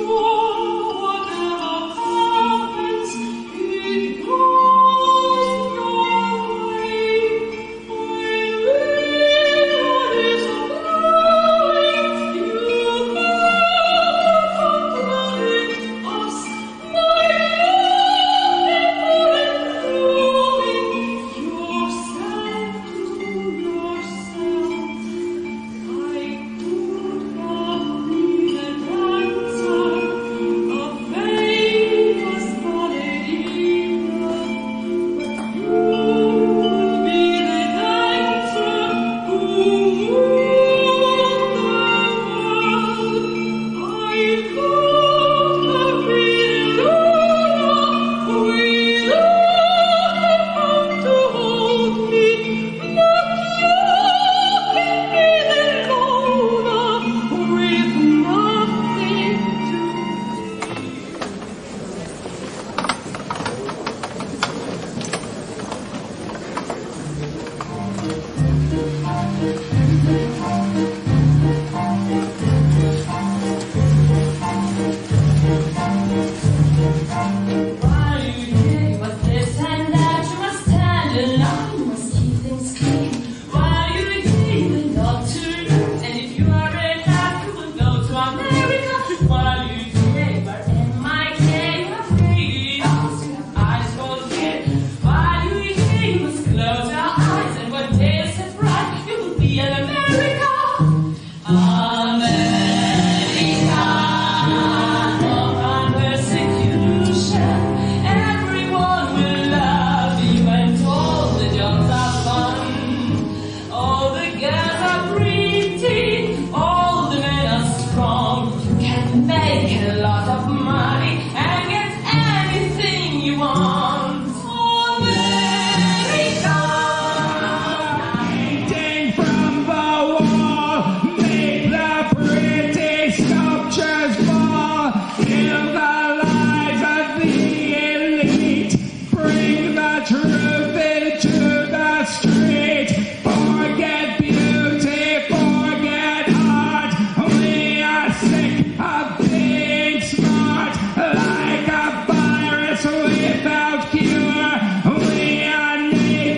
Oh. me.